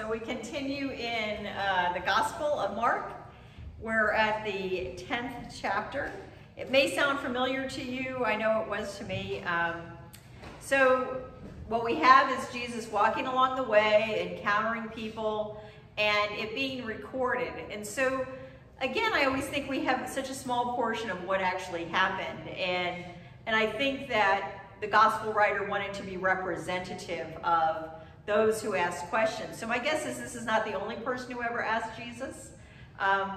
So we continue in uh, the Gospel of Mark. We're at the 10th chapter. It may sound familiar to you. I know it was to me. Um, so what we have is Jesus walking along the way, encountering people, and it being recorded. And so, again, I always think we have such a small portion of what actually happened. And, and I think that the gospel writer wanted to be representative of those who ask questions. So my guess is this is not the only person who ever asked Jesus um,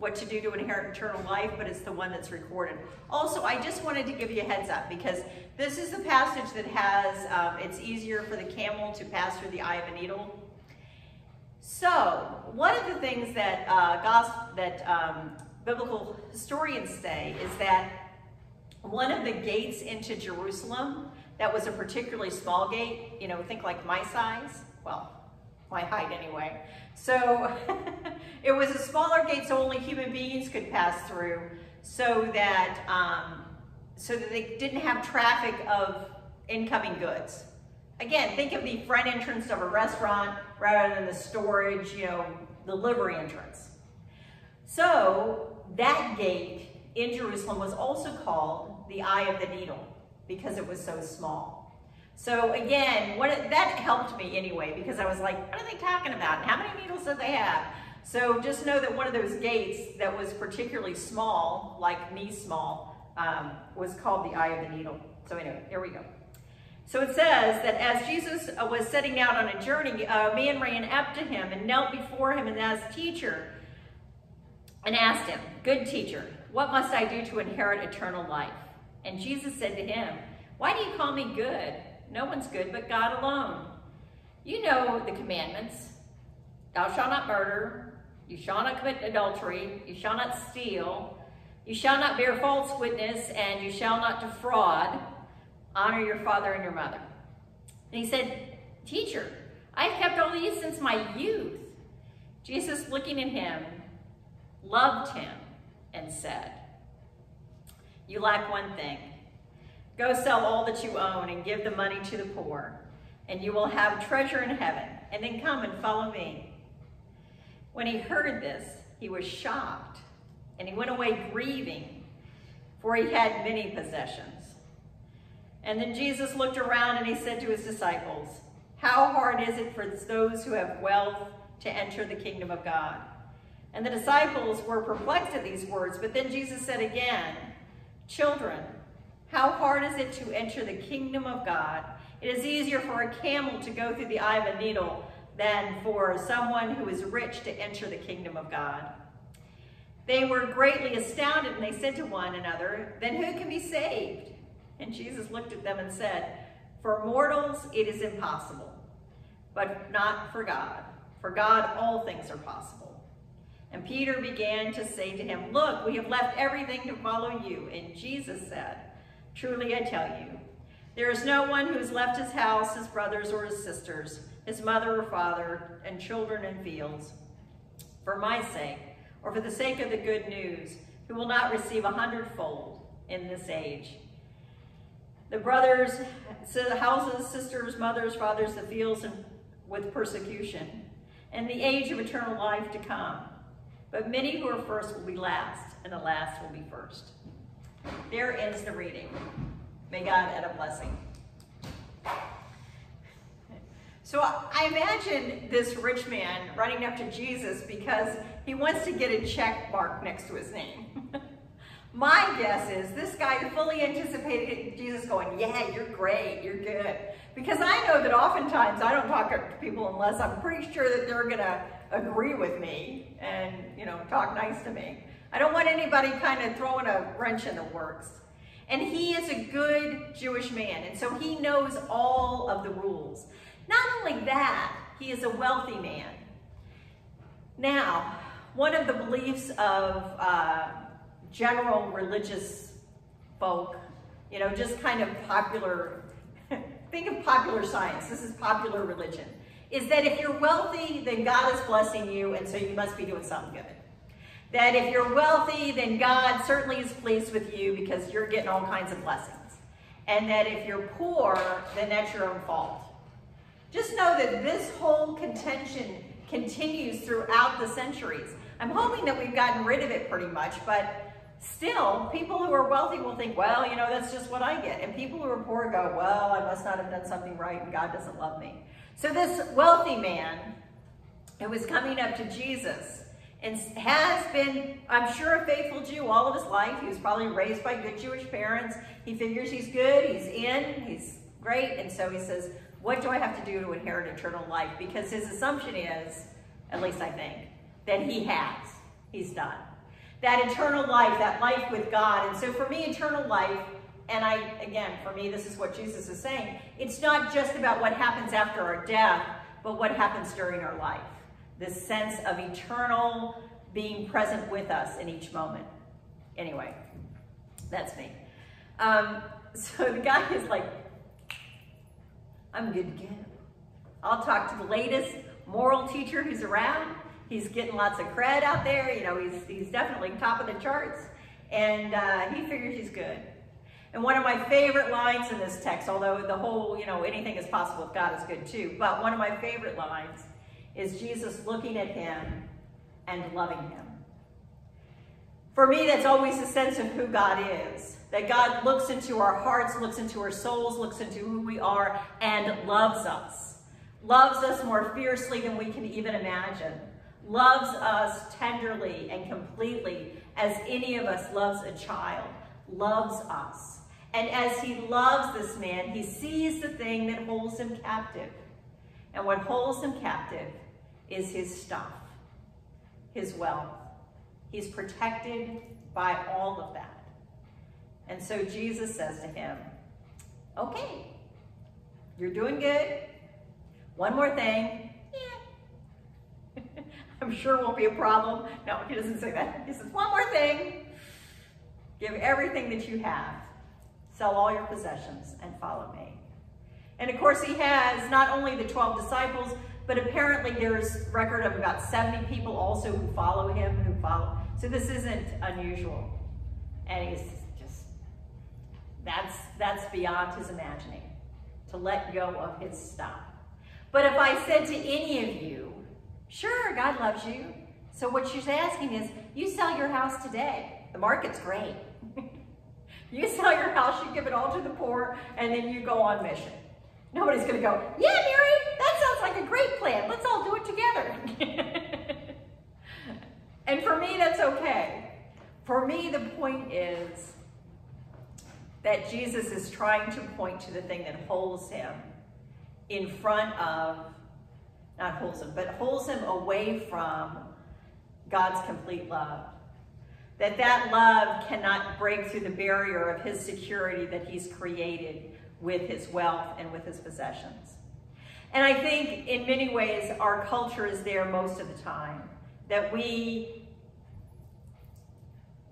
what to do to inherit eternal life, but it's the one that's recorded. Also, I just wanted to give you a heads up because this is the passage that has, um, it's easier for the camel to pass through the eye of a needle. So, one of the things that, uh, gospel, that um, biblical historians say is that one of the gates into Jerusalem that was a particularly small gate, you know, think like my size, well, my height anyway. So it was a smaller gate so only human beings could pass through so that, um, so that they didn't have traffic of incoming goods. Again, think of the front entrance of a restaurant rather than the storage, you know, delivery entrance. So that gate in Jerusalem was also called the Eye of the Needle because it was so small. So again, what it, that helped me anyway, because I was like, what are they talking about? And how many needles did they have? So just know that one of those gates that was particularly small, like me small, um, was called the eye of the needle. So anyway, here we go. So it says that as Jesus uh, was setting out on a journey, a man ran up to him and knelt before him and asked, teacher, and asked him, good teacher, what must I do to inherit eternal life? And Jesus said to him, Why do you call me good? No one's good but God alone. You know the commandments. Thou shalt not murder. You shall not commit adultery. You shall not steal. You shall not bear false witness, and you shall not defraud. Honor your father and your mother. And he said, Teacher, I have kept all these since my youth. Jesus, looking at him, loved him and said, you lack one thing. Go sell all that you own and give the money to the poor, and you will have treasure in heaven, and then come and follow me. When he heard this, he was shocked, and he went away grieving, for he had many possessions. And then Jesus looked around and he said to his disciples, How hard is it for those who have wealth to enter the kingdom of God? And the disciples were perplexed at these words, but then Jesus said again, Children, how hard is it to enter the kingdom of God? It is easier for a camel to go through the eye of a needle than for someone who is rich to enter the kingdom of God. They were greatly astounded and they said to one another, then who can be saved? And Jesus looked at them and said, for mortals it is impossible, but not for God. For God all things are possible. And Peter began to say to him, Look, we have left everything to follow you. And Jesus said, Truly I tell you, there is no one who has left his house, his brothers or his sisters, his mother or father, and children and fields, for my sake, or for the sake of the good news, who will not receive a hundredfold in this age. The brothers, the houses, sisters, mothers, fathers, the fields, and with persecution, and the age of eternal life to come. But many who are first will be last, and the last will be first. There ends the reading. May God add a blessing. So I imagine this rich man running up to Jesus because he wants to get a check mark next to his name. My guess is this guy fully anticipated Jesus going, yeah, you're great, you're good. Because I know that oftentimes I don't talk to people unless I'm pretty sure that they're gonna agree with me and, you know, talk nice to me. I don't want anybody kind of throwing a wrench in the works. And he is a good Jewish man, and so he knows all of the rules. Not only that, he is a wealthy man. Now, one of the beliefs of uh, general religious folk, you know, just kind of popular, think of popular science, this is popular religion is that if you're wealthy, then God is blessing you, and so you must be doing something good. That if you're wealthy, then God certainly is pleased with you because you're getting all kinds of blessings. And that if you're poor, then that's your own fault. Just know that this whole contention continues throughout the centuries. I'm hoping that we've gotten rid of it pretty much, but still, people who are wealthy will think, well, you know, that's just what I get. And people who are poor go, well, I must not have done something right and God doesn't love me. So this wealthy man who was coming up to Jesus and has been, I'm sure, a faithful Jew all of his life. He was probably raised by good Jewish parents. He figures he's good, he's in, he's great. And so he says, what do I have to do to inherit eternal life? Because his assumption is, at least I think, that he has. He's done. That eternal life, that life with God. And so for me, eternal life, and I, again, for me, this is what Jesus is saying, it's not just about what happens after our death, but what happens during our life this sense of eternal being present with us in each moment. Anyway, that's me. Um, so the guy is like, I'm good to go. I'll talk to the latest moral teacher who's around. He's getting lots of cred out there. You know, he's, he's definitely top of the charts. And uh, he figures he's good. And one of my favorite lines in this text, although the whole, you know, anything is possible with God is good too, but one of my favorite lines is Jesus looking at him and loving him. For me, that's always a sense of who God is. That God looks into our hearts, looks into our souls, looks into who we are, and loves us. Loves us more fiercely than we can even imagine. Loves us tenderly and completely as any of us loves a child. Loves us. And as he loves this man, he sees the thing that holds him captive. And what holds him captive is his stuff, his wealth. He's protected by all of that. And so Jesus says to him, okay, you're doing good. One more thing. Yeah. I'm sure won't be a problem. No, he doesn't say that. He says, one more thing. Give everything that you have. Sell all your possessions and follow me. And of course, he has not only the 12 disciples, but apparently there's record of about 70 people also who follow him, who follow. So this isn't unusual. And he's just, that's, that's beyond his imagining, to let go of his stuff. But if I said to any of you, sure, God loves you. So what she's asking is, you sell your house today. The market's great. you sell your house, you give it all to the poor, and then you go on mission. Nobody's going to go, yeah, Mary, that sounds like a great plan. Let's all do it together. and for me, that's okay. For me, the point is that Jesus is trying to point to the thing that holds him in front of, not holds him, but holds him away from God's complete love. That that love cannot break through the barrier of his security that he's created with his wealth and with his possessions. And I think in many ways our culture is there most of the time, that we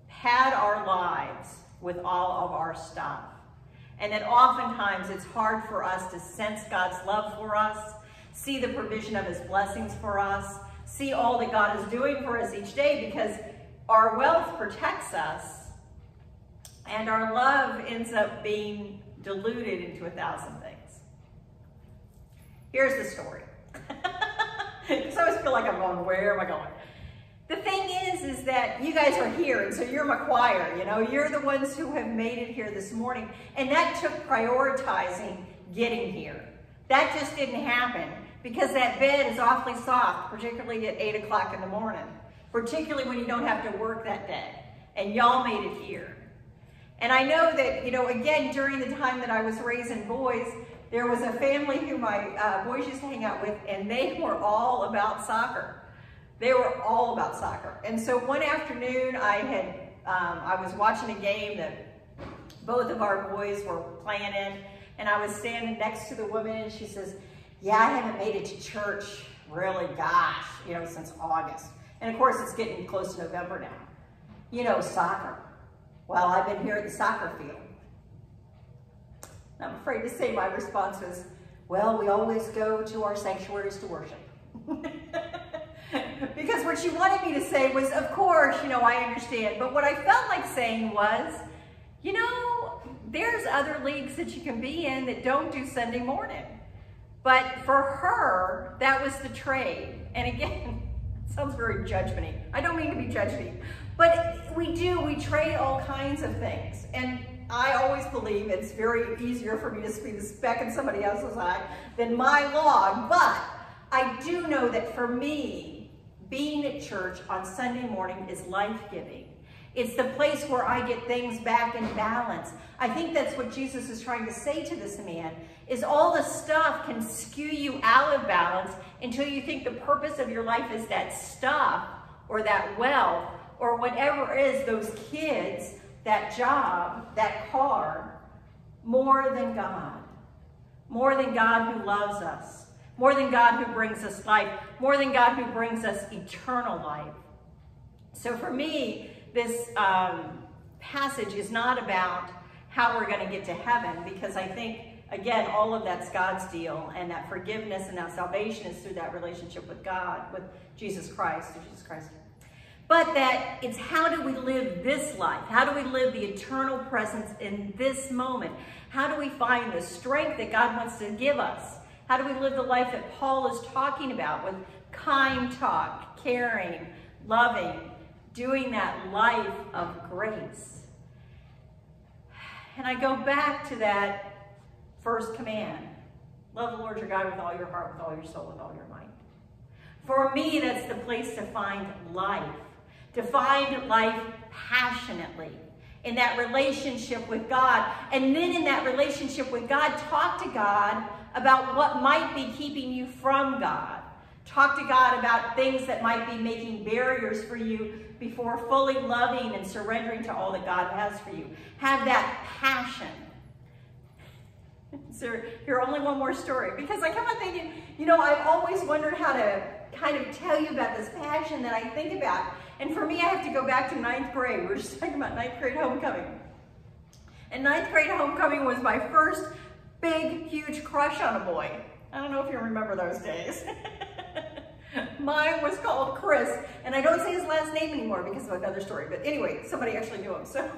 had our lives with all of our stuff. And that oftentimes it's hard for us to sense God's love for us, see the provision of his blessings for us, see all that God is doing for us each day because our wealth protects us and our love ends up being diluted into a thousand things. Here's the story. Because I always feel like I'm going, where am I going? The thing is, is that you guys are here, and so you're my choir, you know, you're the ones who have made it here this morning, and that took prioritizing getting here. That just didn't happen because that bed is awfully soft, particularly at 8 o'clock in the morning, particularly when you don't have to work that day. And y'all made it here. And I know that, you know, again, during the time that I was raising boys, there was a family who my uh, boys used to hang out with, and they were all about soccer. They were all about soccer. And so one afternoon, I had, um, I was watching a game that both of our boys were playing in, and I was standing next to the woman, and she says, yeah, I haven't made it to church, really, gosh, you know, since August. And of course, it's getting close to November now. You know, soccer. Well, I've been here at the soccer field. I'm afraid to say my response was, well, we always go to our sanctuaries to worship. because what she wanted me to say was, of course, you know, I understand. But what I felt like saying was, you know, there's other leagues that you can be in that don't do Sunday morning. But for her, that was the trade. And again, sounds very judgmenty. I don't mean to be judgmenty, but we do, we trade all kinds of things. And I always believe it's very easier for me to see the speck in somebody else's eye than my log. But I do know that for me, being at church on Sunday morning is life-giving. It's the place where I get things back in balance. I think that's what Jesus is trying to say to this man, is all the stuff can skew you out of balance until you think the purpose of your life is that stuff or that wealth or whatever is, those kids, that job, that car, more than God. More than God who loves us. More than God who brings us life. More than God who brings us eternal life. So for me, this um, passage is not about how we're going to get to heaven because I think, again, all of that's God's deal and that forgiveness and that salvation is through that relationship with God, with Jesus Christ, Jesus Christ. But that it's how do we live this life? How do we live the eternal presence in this moment? How do we find the strength that God wants to give us? How do we live the life that Paul is talking about with kind talk, caring, loving, doing that life of grace. And I go back to that first command. Love the Lord your God with all your heart, with all your soul, with all your mind. For me, that's the place to find life. To find life passionately in that relationship with God. And then in that relationship with God, talk to God about what might be keeping you from God. Talk to God about things that might be making barriers for you before fully loving and surrendering to all that God has for you. Have that passion. So here, only one more story. Because I come on thinking, you know, I've always wondered how to kind of tell you about this passion that I think about. And for me, I have to go back to ninth grade. We are just talking about ninth grade homecoming. And ninth grade homecoming was my first big, huge crush on a boy. I don't know if you remember those days. Mine was called Chris, and I don't say his last name anymore because of another story. But anyway, somebody actually knew him, so.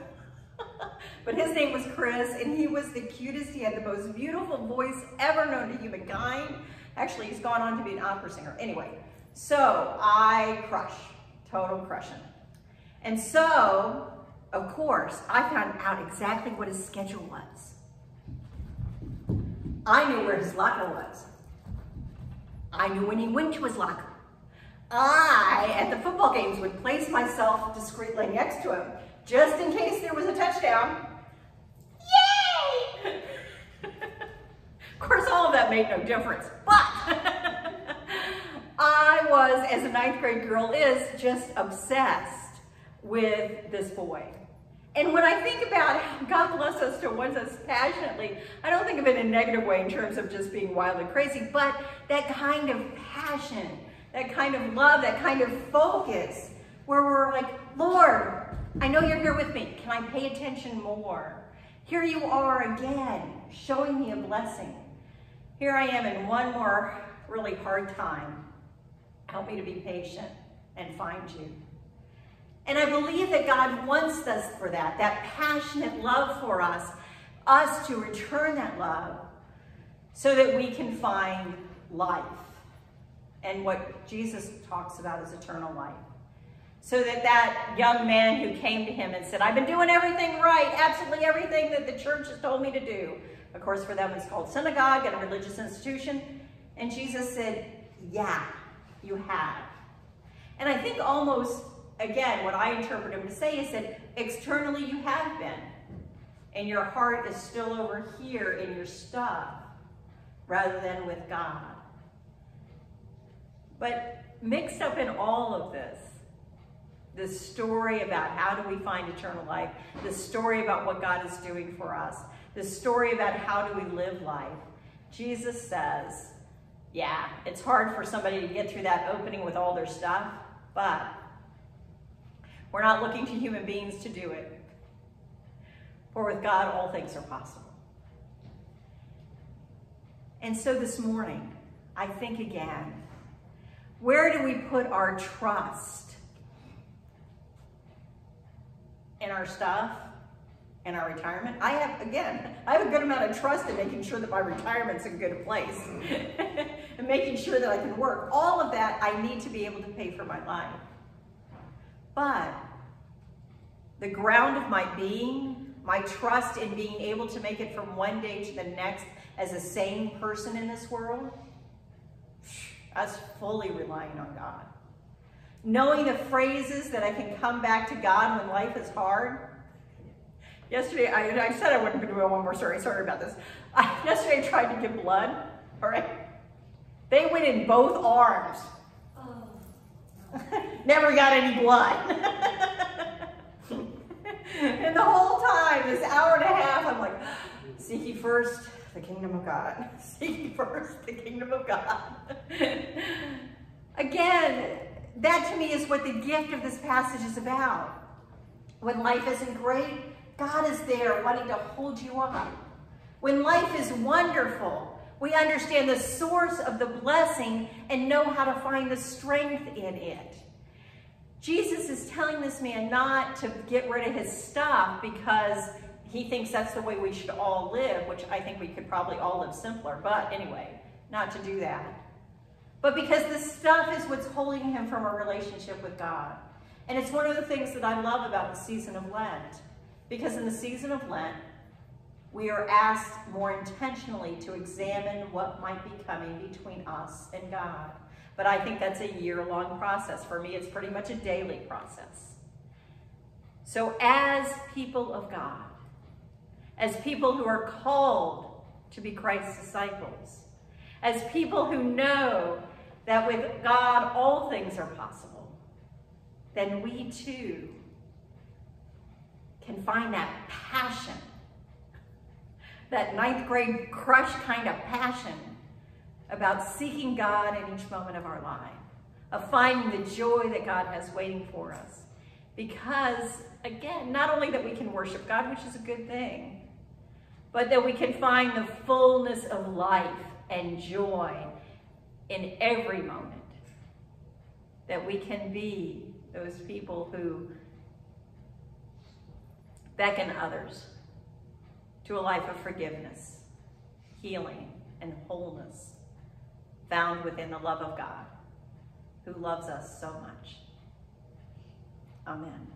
But his name was Chris, and he was the cutest. He had the most beautiful voice ever known to humankind. Actually, he's gone on to be an opera singer. Anyway, so I crush, total crushing. And so, of course, I found out exactly what his schedule was. I knew where his locker was. I knew when he went to his locker. I, at the football games, would place myself discreetly next to him, just in case there was a touchdown. Yay! of course, all of that made no difference, but I was, as a ninth grade girl is, just obsessed with this boy. And when I think about God bless us to want us passionately, I don't think of it in a negative way in terms of just being wildly crazy, but that kind of passion, that kind of love, that kind of focus, where we're like, Lord, I know you're here with me. Can I pay attention more? Here you are again, showing me a blessing. Here I am in one more really hard time. Help me to be patient and find you. And I believe that God wants us for that, that passionate love for us, us to return that love so that we can find life and what Jesus talks about is eternal life. So that that young man who came to him and said, I've been doing everything right, absolutely everything that the church has told me to do. Of course, for them it's called synagogue and a religious institution. And Jesus said, yeah, you have. And I think almost again, what I interpret him to say is that externally you have been, and your heart is still over here in your stuff rather than with God. But mixed up in all of this, this story about how do we find eternal life, the story about what God is doing for us, the story about how do we live life, Jesus says, yeah, it's hard for somebody to get through that opening with all their stuff, but we're not looking to human beings to do it. For with God, all things are possible. And so this morning, I think again, where do we put our trust? In our stuff? in our retirement. I have, again, I have a good amount of trust in making sure that my retirement's in a good place and making sure that I can work. All of that, I need to be able to pay for my life. But the ground of my being, my trust in being able to make it from one day to the next as a sane person in this world, that's fully relying on God. Knowing the phrases that I can come back to God when life is hard, Yesterday, I, I said I wouldn't be doing one more story. Sorry about this. I, yesterday, I tried to give blood. All right. They went in both arms. Oh. Never got any blood. and the whole time, this hour and a half, I'm like, seek ye first the kingdom of God. Seek ye first the kingdom of God. Again, that to me is what the gift of this passage is about. When life isn't great, God is there wanting to hold you up. When life is wonderful, we understand the source of the blessing and know how to find the strength in it. Jesus is telling this man not to get rid of his stuff because he thinks that's the way we should all live, which I think we could probably all live simpler. But anyway, not to do that. But because this stuff is what's holding him from a relationship with God. And it's one of the things that I love about the season of Lent. Because in the season of Lent, we are asked more intentionally to examine what might be coming between us and God. But I think that's a year-long process. For me, it's pretty much a daily process. So as people of God, as people who are called to be Christ's disciples, as people who know that with God all things are possible, then we too can find that passion, that ninth grade crush kind of passion about seeking God in each moment of our life, of finding the joy that God has waiting for us. Because, again, not only that we can worship God, which is a good thing, but that we can find the fullness of life and joy in every moment. That we can be those people who beckon others to a life of forgiveness, healing, and wholeness found within the love of God who loves us so much. Amen.